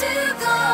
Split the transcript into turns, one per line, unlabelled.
to go.